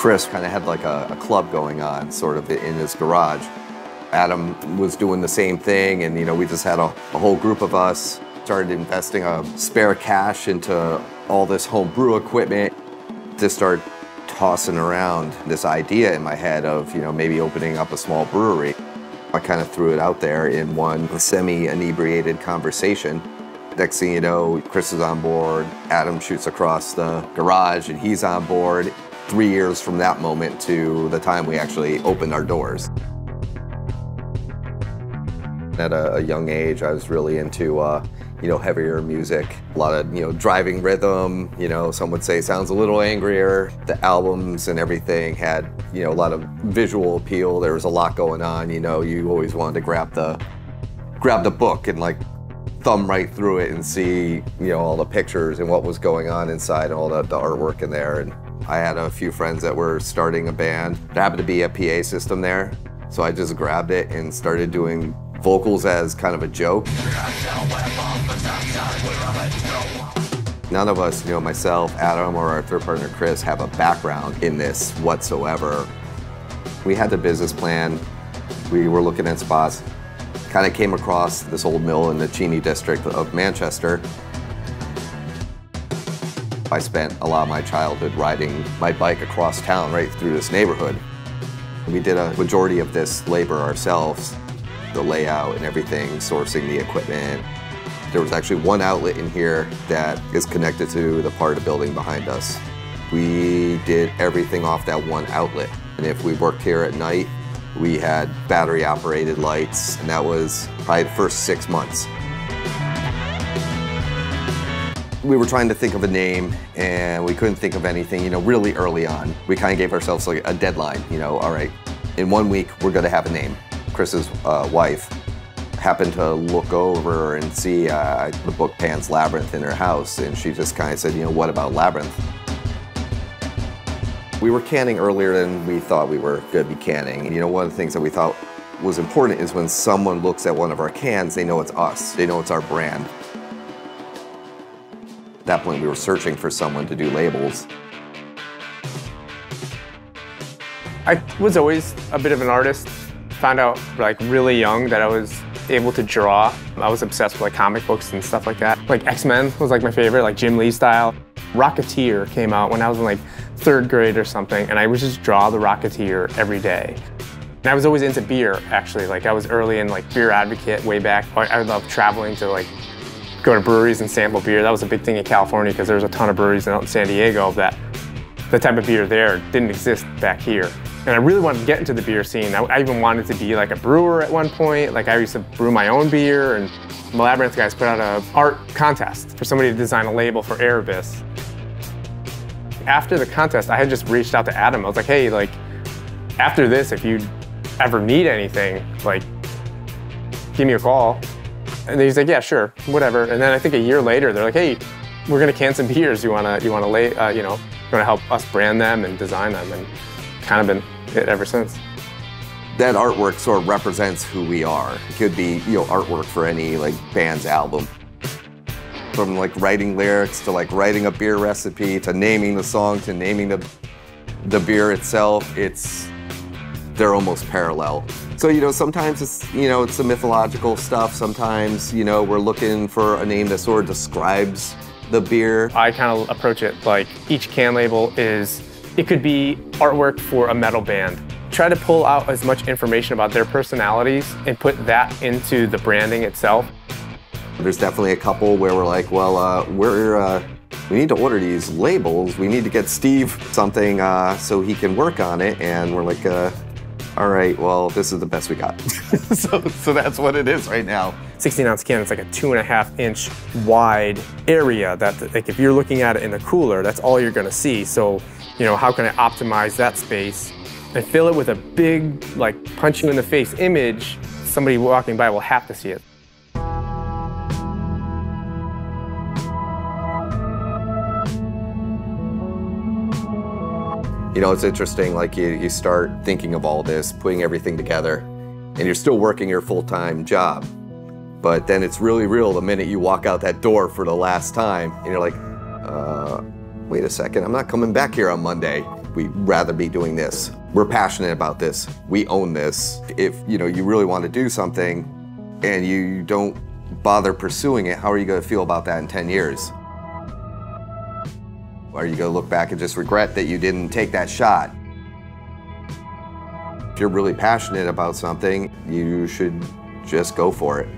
Chris kind of had like a, a club going on sort of in his garage. Adam was doing the same thing and you know we just had a, a whole group of us started investing a spare cash into all this home brew equipment to start tossing around this idea in my head of you know maybe opening up a small brewery. I kind of threw it out there in one semi-inebriated conversation. Next thing you know, Chris is on board, Adam shoots across the garage and he's on board. Three years from that moment to the time we actually opened our doors. At a, a young age, I was really into uh, you know, heavier music. A lot of, you know, driving rhythm, you know, some would say sounds a little angrier. The albums and everything had, you know, a lot of visual appeal. There was a lot going on, you know, you always wanted to grab the, grab the book and like thumb right through it and see, you know, all the pictures and what was going on inside and all the, the artwork in there. And I had a few friends that were starting a band. There happened to be a PA system there. So I just grabbed it and started doing vocals as kind of a joke. None of us, you know, myself, Adam, or our third partner, Chris, have a background in this whatsoever. We had the business plan. We were looking at spots. Kind of came across this old mill in the Cheney district of Manchester. I spent a lot of my childhood riding my bike across town right through this neighborhood. We did a majority of this labor ourselves the layout and everything, sourcing the equipment. There was actually one outlet in here that is connected to the part of the building behind us. We did everything off that one outlet. And if we worked here at night, we had battery operated lights, and that was probably the first six months. We were trying to think of a name and we couldn't think of anything, you know, really early on. We kind of gave ourselves like a deadline, you know, all right, in one week, we're gonna have a name. Chris's uh, wife happened to look over and see uh, the book Pan's Labyrinth in her house, and she just kind of said, you know, what about Labyrinth? We were canning earlier than we thought we were going to be canning. You know, one of the things that we thought was important is when someone looks at one of our cans, they know it's us. They know it's our brand. At that point, we were searching for someone to do labels. I was always a bit of an artist found out like really young that I was able to draw. I was obsessed with like comic books and stuff like that. Like X-Men was like my favorite, like Jim Lee style. Rocketeer came out when I was in like third grade or something, and I would just draw the Rocketeer every day. And I was always into beer, actually. Like I was early in like beer advocate way back. I love traveling to like go to breweries and sample beer. That was a big thing in California because there was a ton of breweries out in San Diego that the type of beer there didn't exist back here. And I really wanted to get into the beer scene. I, I, even wanted to be like a brewer at one point. Like I used to brew my own beer and the Labyrinth guys put out an art contest for somebody to design a label for Erebus. After the contest, I had just reached out to Adam. I was like, hey, like, after this, if you ever need anything, like, give me a call. And he's like, yeah, sure, whatever. And then I think a year later, they're like, hey, we're gonna can some beers. You wanna, you wanna lay, uh, you know, you wanna help us brand them and design them. And kind of been it ever since. That artwork sort of represents who we are. It could be, you know, artwork for any like band's album. From like writing lyrics to like writing a beer recipe to naming the song to naming the the beer itself, it's they're almost parallel. So, you know, sometimes it's, you know, it's the mythological stuff. Sometimes, you know, we're looking for a name that sort of describes the beer. I kind of approach it like each can label is it could be artwork for a metal band. Try to pull out as much information about their personalities and put that into the branding itself. There's definitely a couple where we're like, well, uh, we're uh, we need to order these labels. We need to get Steve something uh, so he can work on it. And we're like, uh, all right, well, this is the best we got. so, so that's what it is right now. 16 ounce can, it's like a two and a half inch wide area that, like, if you're looking at it in the cooler, that's all you're gonna see. So you know, how can I optimize that space and fill it with a big, like, punch you in the face image, somebody walking by will have to see it. You know, it's interesting, like you, you start thinking of all this, putting everything together, and you're still working your full-time job. But then it's really real the minute you walk out that door for the last time, and you're like, uh, wait a second, I'm not coming back here on Monday. we'd rather be doing this. We're passionate about this. We own this. If you know you really want to do something and you don't bother pursuing it, how are you going to feel about that in 10 years? Are you going to look back and just regret that you didn't take that shot? If you're really passionate about something, you should just go for it.